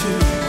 too.